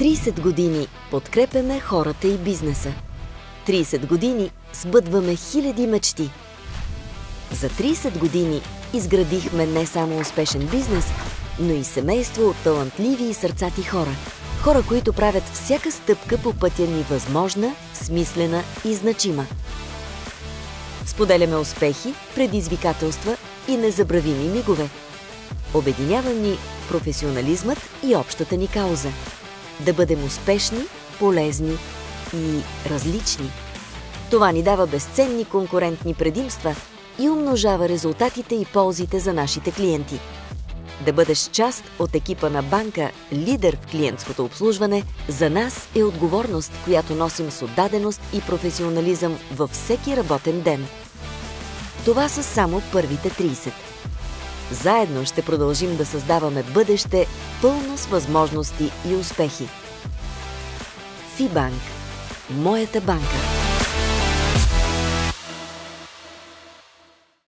30 години подкрепяме хората и бизнеса. 30 години сбъдваме хиляди мечти. За 30 години изградихме не само успешен бизнес, но и семейство от талантливи и сърцати хора. Хора, които правят всяка стъпка по пътя ни възможна, смислена и значима. Споделяме успехи, предизвикателства и незабравими мигове. Обединява ни професионализмът и общата ни кауза. Да бъдем успешни, полезни и различни. Това ни дава безценни конкурентни предимства и умножава резултатите и ползите за нашите клиенти. Да бъдеш част от екипа на банка, лидер в клиентското обслужване, за нас е отговорност, която носим с отдаденост и професионализъм във всеки работен ден. Това са само първите 30. Заедно ще продължим да създаваме бъдеще пълно с възможности и успехи. Фибанк. Моята банка.